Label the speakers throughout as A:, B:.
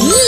A: Ooh.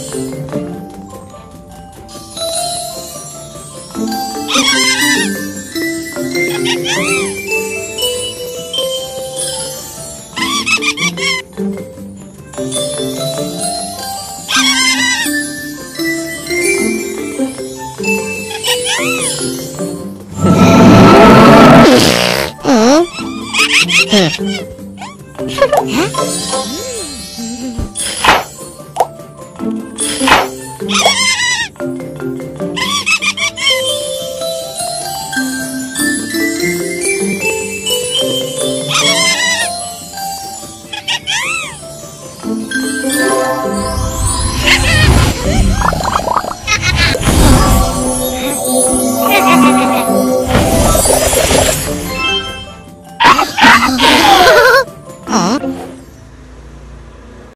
B: 어? 어? 啊。